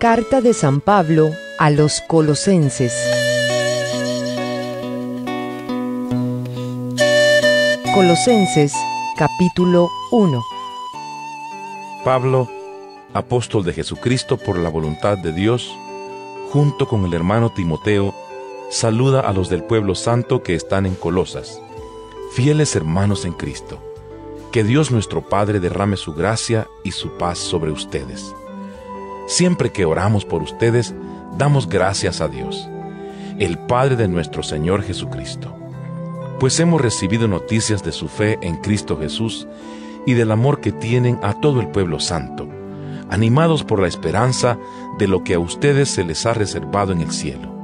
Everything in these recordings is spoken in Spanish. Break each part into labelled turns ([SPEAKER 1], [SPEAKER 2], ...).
[SPEAKER 1] Carta de San Pablo a los Colosenses. Colosenses capítulo 1
[SPEAKER 2] Pablo, apóstol de Jesucristo por la voluntad de Dios, junto con el hermano Timoteo, saluda a los del pueblo santo que están en Colosas, fieles hermanos en Cristo. Que Dios nuestro Padre derrame su gracia y su paz sobre ustedes. Siempre que oramos por ustedes, damos gracias a Dios, el Padre de nuestro Señor Jesucristo. Pues hemos recibido noticias de su fe en Cristo Jesús y del amor que tienen a todo el pueblo santo, animados por la esperanza de lo que a ustedes se les ha reservado en el cielo.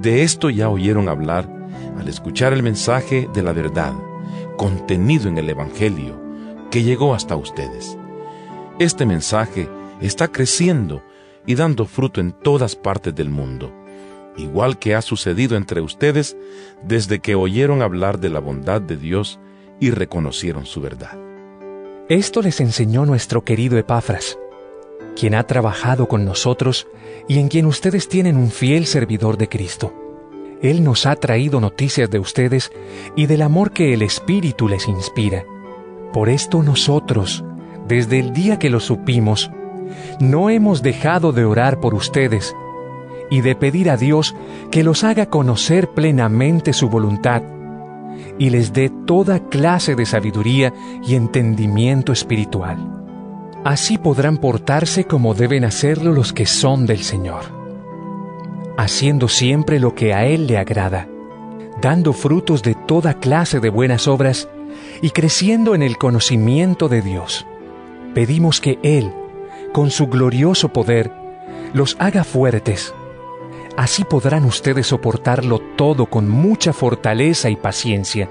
[SPEAKER 2] De esto ya oyeron hablar al escuchar el mensaje de la verdad contenido en el Evangelio que llegó hasta ustedes. Este mensaje está creciendo y dando fruto en todas partes del mundo, igual que ha sucedido entre ustedes desde que oyeron hablar de la bondad de Dios y reconocieron su verdad.
[SPEAKER 3] Esto les enseñó nuestro querido Epafras, quien ha trabajado con nosotros y en quien ustedes tienen un fiel servidor de Cristo. Él nos ha traído noticias de ustedes y del amor que el Espíritu les inspira. Por esto nosotros, desde el día que lo supimos, no hemos dejado de orar por ustedes y de pedir a Dios que los haga conocer plenamente su voluntad y les dé toda clase de sabiduría y entendimiento espiritual. Así podrán portarse como deben hacerlo los que son del Señor haciendo siempre lo que a Él le agrada, dando frutos de toda clase de buenas obras y creciendo en el conocimiento de Dios. Pedimos que Él, con su glorioso poder, los haga fuertes. Así podrán ustedes soportarlo todo con mucha fortaleza y paciencia,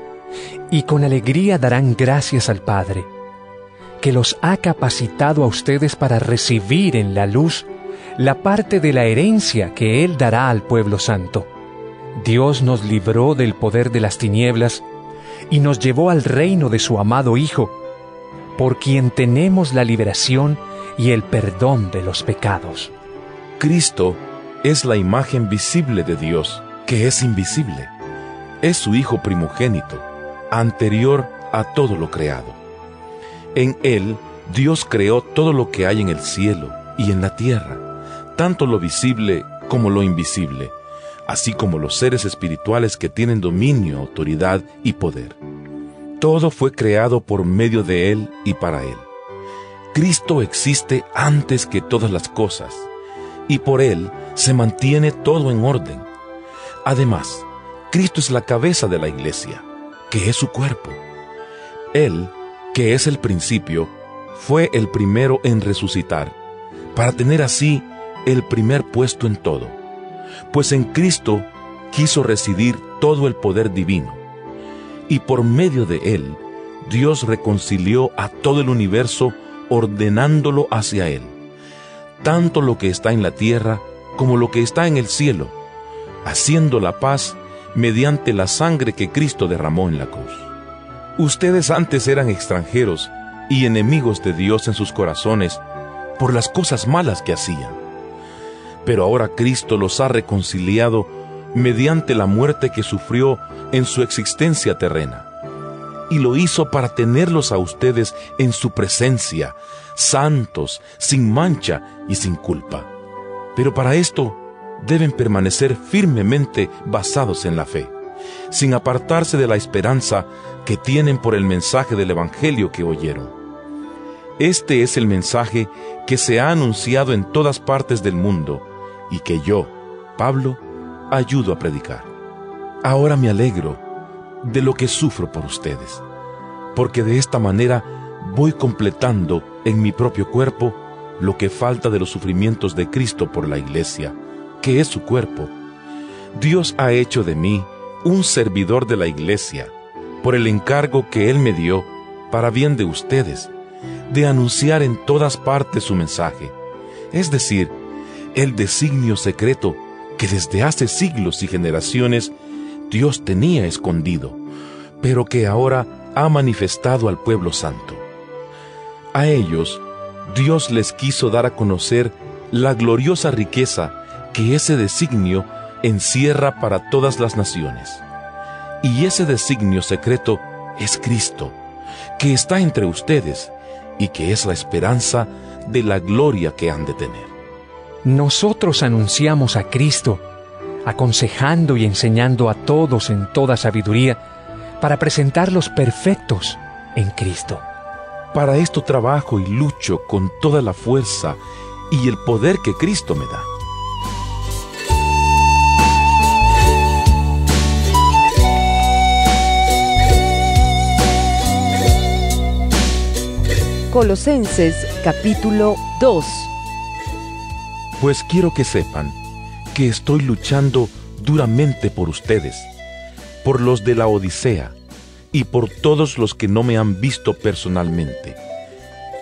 [SPEAKER 3] y con alegría darán gracias al Padre, que los ha capacitado a ustedes para recibir en la luz la parte de la herencia que Él dará al pueblo santo. Dios nos libró del poder de las tinieblas y nos llevó al reino de su amado Hijo, por quien tenemos la liberación y el perdón de los pecados.
[SPEAKER 2] Cristo es la imagen visible de Dios, que es invisible. Es su Hijo primogénito, anterior a todo lo creado. En Él Dios creó todo lo que hay en el cielo y en la tierra tanto lo visible como lo invisible, así como los seres espirituales que tienen dominio, autoridad y poder. Todo fue creado por medio de Él y para Él. Cristo existe antes que todas las cosas, y por Él se mantiene todo en orden. Además, Cristo es la cabeza de la iglesia, que es su cuerpo. Él, que es el principio, fue el primero en resucitar, para tener así el primer puesto en todo, pues en Cristo quiso residir todo el poder divino, y por medio de él Dios reconcilió a todo el universo ordenándolo hacia él, tanto lo que está en la tierra como lo que está en el cielo, haciendo la paz mediante la sangre que Cristo derramó en la cruz. Ustedes antes eran extranjeros y enemigos de Dios en sus corazones por las cosas malas que hacían pero ahora Cristo los ha reconciliado mediante la muerte que sufrió en su existencia terrena. Y lo hizo para tenerlos a ustedes en su presencia, santos, sin mancha y sin culpa. Pero para esto deben permanecer firmemente basados en la fe, sin apartarse de la esperanza que tienen por el mensaje del Evangelio que oyeron. Este es el mensaje que se ha anunciado en todas partes del mundo, y que yo, Pablo, ayudo a predicar. Ahora me alegro de lo que sufro por ustedes, porque de esta manera voy completando en mi propio cuerpo lo que falta de los sufrimientos de Cristo por la iglesia, que es su cuerpo. Dios ha hecho de mí un servidor de la iglesia, por el encargo que Él me dio para bien de ustedes, de anunciar en todas partes su mensaje, es decir, el designio secreto que desde hace siglos y generaciones Dios tenía escondido, pero que ahora ha manifestado al pueblo santo. A ellos Dios les quiso dar a conocer la gloriosa riqueza que ese designio encierra para todas las naciones. Y ese designio secreto es Cristo, que está entre ustedes y que es la esperanza de la gloria que han de tener.
[SPEAKER 3] Nosotros anunciamos a Cristo, aconsejando y enseñando a todos en toda sabiduría, para presentarlos perfectos en Cristo.
[SPEAKER 2] Para esto trabajo y lucho con toda la fuerza y el poder que Cristo me da.
[SPEAKER 1] Colosenses capítulo 2
[SPEAKER 2] Pues quiero que sepan que estoy luchando duramente por ustedes, por los de la Odisea y por todos los que no me han visto personalmente.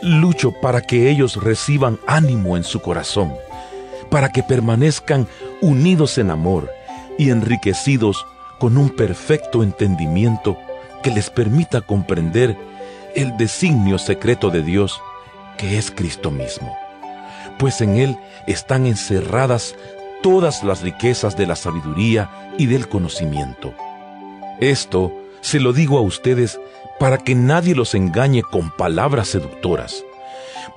[SPEAKER 2] Lucho para que ellos reciban ánimo en su corazón, para que permanezcan unidos en amor y enriquecidos con un perfecto entendimiento que les permita comprender el designio secreto de Dios, que es Cristo mismo. Pues en Él están encerradas todas las riquezas de la sabiduría y del conocimiento. Esto se lo digo a ustedes para que nadie los engañe con palabras seductoras,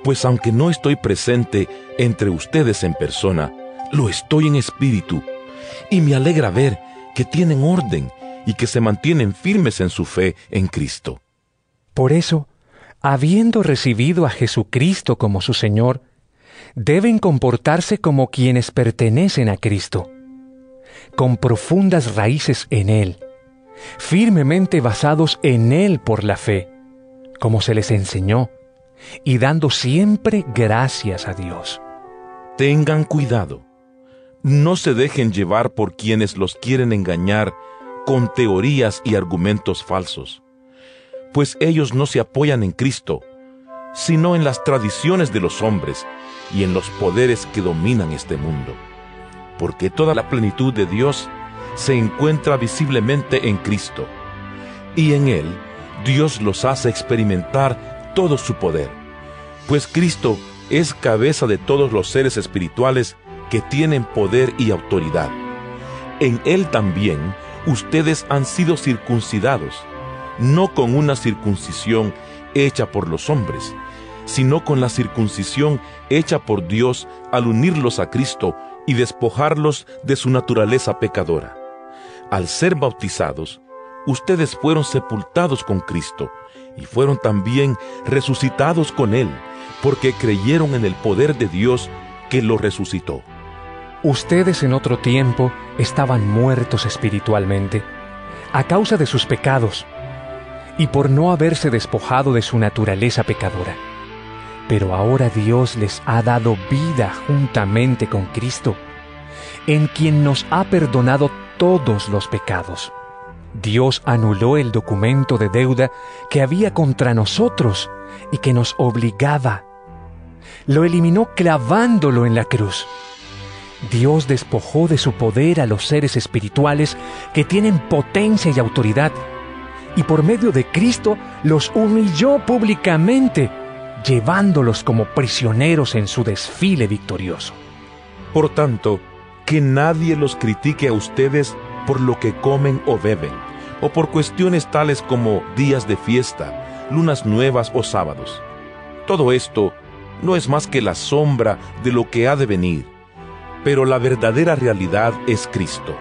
[SPEAKER 2] pues aunque no estoy presente entre ustedes en persona, lo estoy en espíritu, y me alegra ver que tienen orden y que se mantienen firmes en su fe en Cristo.
[SPEAKER 3] Por eso, habiendo recibido a Jesucristo como su Señor, deben comportarse como quienes pertenecen a Cristo, con profundas raíces en Él firmemente basados en Él por la fe, como se les enseñó, y dando siempre gracias a Dios.
[SPEAKER 2] Tengan cuidado. No se dejen llevar por quienes los quieren engañar con teorías y argumentos falsos, pues ellos no se apoyan en Cristo, sino en las tradiciones de los hombres y en los poderes que dominan este mundo, porque toda la plenitud de Dios se encuentra visiblemente en Cristo, y en Él Dios los hace experimentar todo su poder, pues Cristo es cabeza de todos los seres espirituales que tienen poder y autoridad. En Él también ustedes han sido circuncidados, no con una circuncisión hecha por los hombres, sino con la circuncisión hecha por Dios al unirlos a Cristo y despojarlos de su naturaleza pecadora al ser bautizados, ustedes fueron sepultados con Cristo y fueron también resucitados con Él, porque creyeron en el poder de Dios que lo resucitó.
[SPEAKER 3] Ustedes en otro tiempo estaban muertos espiritualmente, a causa de sus pecados, y por no haberse despojado de su naturaleza pecadora. Pero ahora Dios les ha dado vida juntamente con Cristo, en quien nos ha perdonado todos los pecados. Dios anuló el documento de deuda que había contra nosotros y que nos obligaba. Lo eliminó clavándolo en la cruz. Dios despojó de su poder a los seres espirituales que tienen potencia y autoridad, y por medio de Cristo los humilló públicamente, llevándolos como prisioneros en su desfile victorioso.
[SPEAKER 2] Por tanto, que nadie los critique a ustedes por lo que comen o beben, o por cuestiones tales como días de fiesta, lunas nuevas o sábados. Todo esto no es más que la sombra de lo que ha de venir, pero la verdadera realidad es Cristo.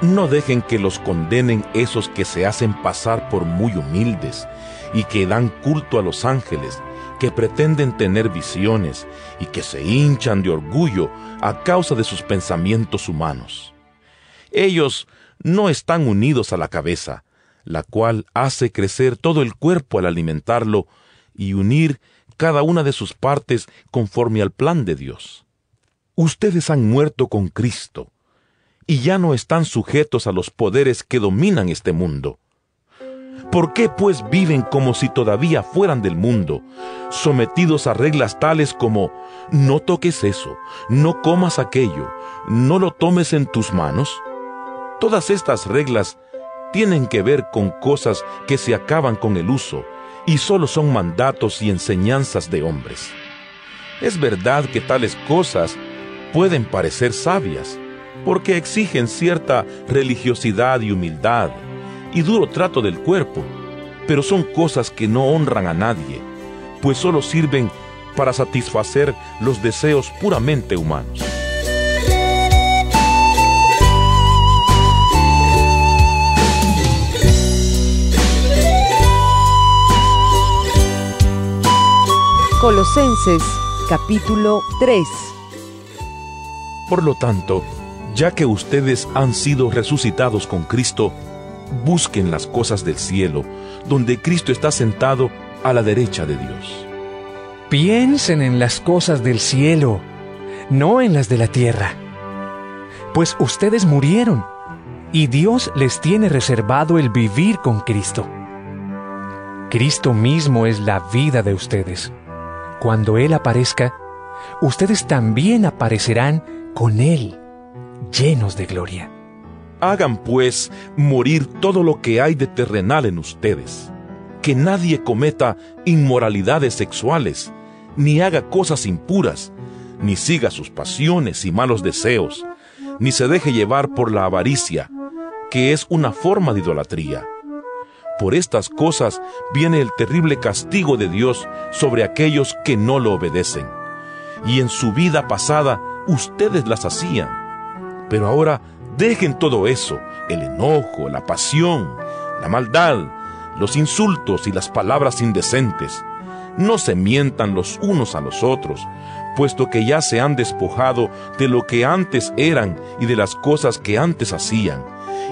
[SPEAKER 2] No dejen que los condenen esos que se hacen pasar por muy humildes y que dan culto a los ángeles que pretenden tener visiones y que se hinchan de orgullo a causa de sus pensamientos humanos. Ellos no están unidos a la cabeza, la cual hace crecer todo el cuerpo al alimentarlo y unir cada una de sus partes conforme al plan de Dios. Ustedes han muerto con Cristo y ya no están sujetos a los poderes que dominan este mundo. ¿Por qué pues viven como si todavía fueran del mundo, sometidos a reglas tales como no toques eso, no comas aquello, no lo tomes en tus manos? Todas estas reglas tienen que ver con cosas que se acaban con el uso y solo son mandatos y enseñanzas de hombres. Es verdad que tales cosas pueden parecer sabias, porque exigen cierta religiosidad y humildad y duro trato del cuerpo, pero son cosas que no honran a nadie, pues solo sirven para satisfacer los deseos puramente humanos.
[SPEAKER 1] Colosenses capítulo 3
[SPEAKER 2] Por lo tanto, ya que ustedes han sido resucitados con Cristo, busquen las cosas del cielo, donde Cristo está sentado a la derecha de Dios.
[SPEAKER 3] Piensen en las cosas del cielo, no en las de la tierra. Pues ustedes murieron y Dios les tiene reservado el vivir con Cristo. Cristo mismo es la vida de ustedes. Cuando Él aparezca, ustedes también aparecerán con Él, llenos de gloria.
[SPEAKER 2] Hagan pues morir todo lo que hay de terrenal en ustedes. Que nadie cometa inmoralidades sexuales, ni haga cosas impuras, ni siga sus pasiones y malos deseos, ni se deje llevar por la avaricia, que es una forma de idolatría. Por estas cosas viene el terrible castigo de Dios sobre aquellos que no lo obedecen. Y en su vida pasada ustedes las hacían. Pero ahora dejen todo eso, el enojo, la pasión, la maldad, los insultos y las palabras indecentes. No se mientan los unos a los otros, puesto que ya se han despojado de lo que antes eran y de las cosas que antes hacían,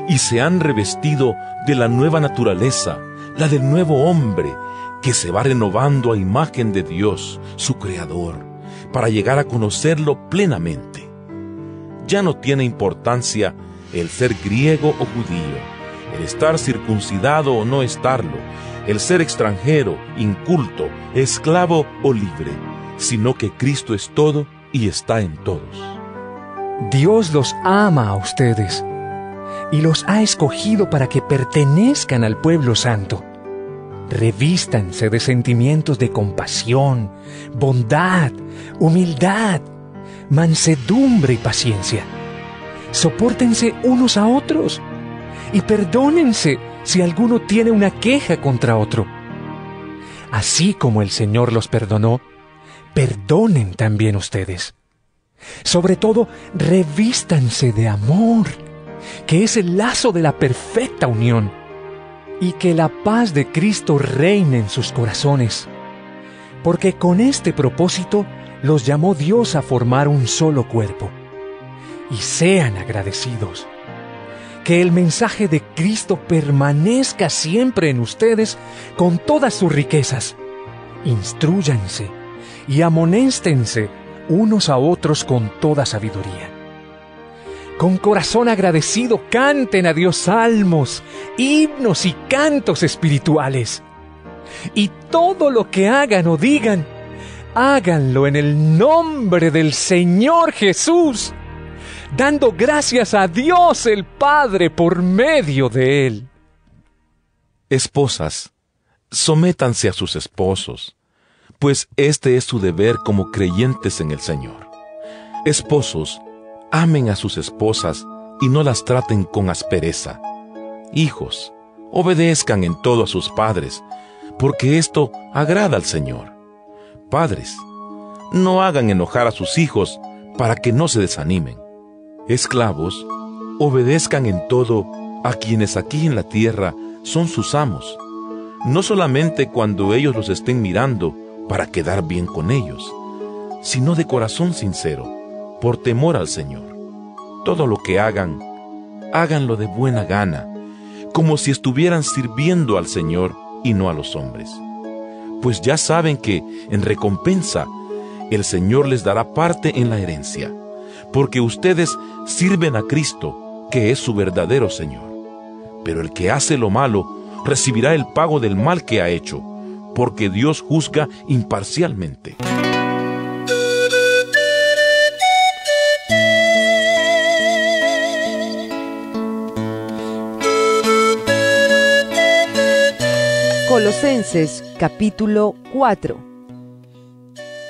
[SPEAKER 2] y se han revestido de la nueva naturaleza, la del nuevo hombre, que se va renovando a imagen de Dios, su Creador, para llegar a conocerlo plenamente ya no tiene importancia el ser griego o judío, estar circuncidado o no estarlo, el ser extranjero, inculto, esclavo o libre, sino que Cristo es todo y está en todos.
[SPEAKER 3] Dios los ama a ustedes y los ha escogido para que pertenezcan al pueblo santo. Revístanse de sentimientos de compasión, bondad, humildad, mansedumbre y paciencia. Sopórtense unos a otros y perdónense si alguno tiene una queja contra otro. Así como el Señor los perdonó, perdonen también ustedes. Sobre todo, revístanse de amor, que es el lazo de la perfecta unión, y que la paz de Cristo reine en sus corazones, porque con este propósito los llamó Dios a formar un solo cuerpo. Y sean agradecidos. Que el mensaje de Cristo permanezca siempre en ustedes con todas sus riquezas. Instruyanse y amonéstense unos a otros con toda sabiduría. Con corazón agradecido canten a Dios salmos, himnos y cantos espirituales. Y todo lo que hagan o digan, háganlo en el nombre del Señor Jesús, dando gracias a Dios el Padre por medio de Él.
[SPEAKER 2] Esposas, sométanse a sus esposos, pues este es su deber como creyentes en el Señor. Esposos, amen a sus esposas y no las traten con aspereza. Hijos, obedezcan en todo a sus padres, porque esto agrada al Señor. Padres, no hagan enojar a sus hijos para que no se desanimen. Esclavos, obedezcan en todo a quienes aquí en la tierra son sus amos, no solamente cuando ellos los estén mirando para quedar bien con ellos, sino de corazón sincero, por temor al Señor. Todo lo que hagan, háganlo de buena gana, como si estuvieran sirviendo al Señor y no a los hombres pues ya saben que, en recompensa, el Señor les dará parte en la herencia, porque ustedes sirven a Cristo, que es su verdadero Señor. Pero el que hace lo malo recibirá el pago del mal que ha hecho, porque Dios juzga imparcialmente.
[SPEAKER 1] Colosenses capítulo 4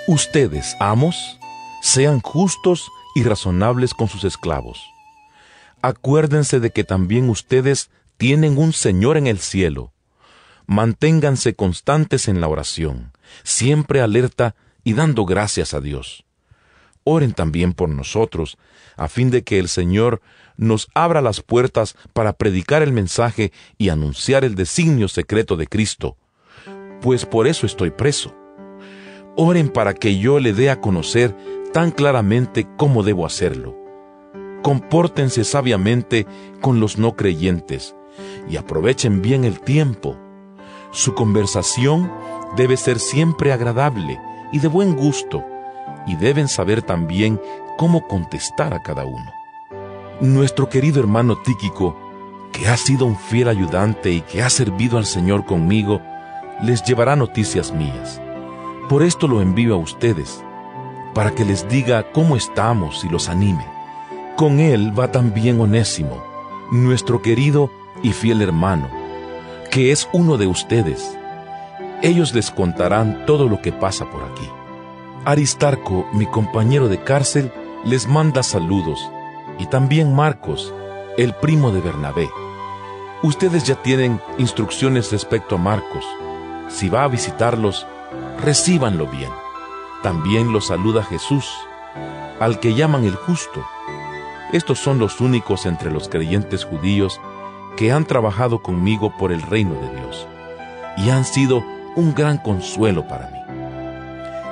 [SPEAKER 2] Ustedes, amos, sean justos y razonables con sus esclavos. Acuérdense de que también ustedes tienen un Señor en el cielo. Manténganse constantes en la oración, siempre alerta y dando gracias a Dios. Oren también por nosotros, a fin de que el Señor nos abra las puertas para predicar el mensaje y anunciar el designio secreto de Cristo, pues por eso estoy preso. Oren para que yo le dé a conocer tan claramente cómo debo hacerlo. Compórtense sabiamente con los no creyentes y aprovechen bien el tiempo. Su conversación debe ser siempre agradable y de buen gusto, y deben saber también cómo contestar a cada uno. Nuestro querido hermano Tíquico, que ha sido un fiel ayudante y que ha servido al Señor conmigo, les llevará noticias mías. Por esto lo envío a ustedes, para que les diga cómo estamos y los anime. Con él va también Onésimo, nuestro querido y fiel hermano, que es uno de ustedes. Ellos les contarán todo lo que pasa por aquí. Aristarco, mi compañero de cárcel, les manda saludos, y también Marcos, el primo de Bernabé. Ustedes ya tienen instrucciones respecto a Marcos. Si va a visitarlos, recíbanlo bien. También los saluda Jesús, al que llaman el justo. Estos son los únicos entre los creyentes judíos que han trabajado conmigo por el reino de Dios y han sido un gran consuelo para mí.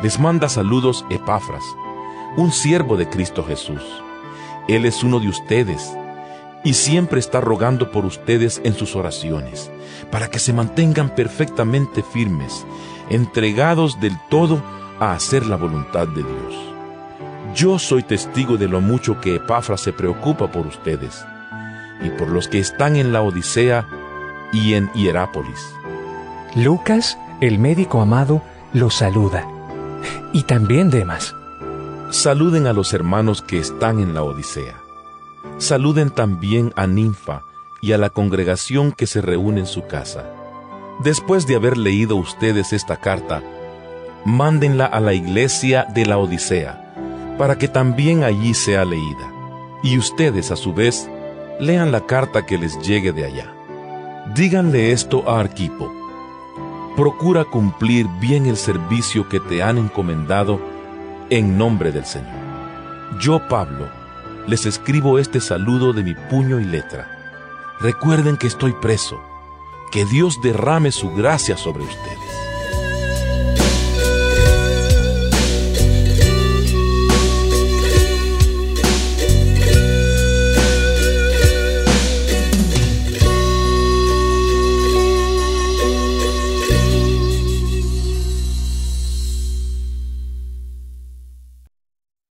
[SPEAKER 2] Les manda saludos Epafras, un siervo de Cristo Jesús. Él es uno de ustedes y siempre está rogando por ustedes en sus oraciones, para que se mantengan perfectamente firmes, entregados del todo a hacer la voluntad de Dios. Yo soy testigo de lo mucho que Epafras se preocupa por ustedes y por los que están en la Odisea y en Hierápolis.
[SPEAKER 3] Lucas, el médico amado, los saluda. Y también Demas.
[SPEAKER 2] Saluden a los hermanos que están en la Odisea. Saluden también a Ninfa y a la congregación que se reúne en su casa. Después de haber leído ustedes esta carta, mándenla a la iglesia de la Odisea, para que también allí sea leída. Y ustedes, a su vez, lean la carta que les llegue de allá. Díganle esto a Arquipo. Procura cumplir bien el servicio que te han encomendado en nombre del Señor. Yo, Pablo, les escribo este saludo de mi puño y letra. Recuerden que estoy preso. Que Dios derrame su gracia sobre ustedes.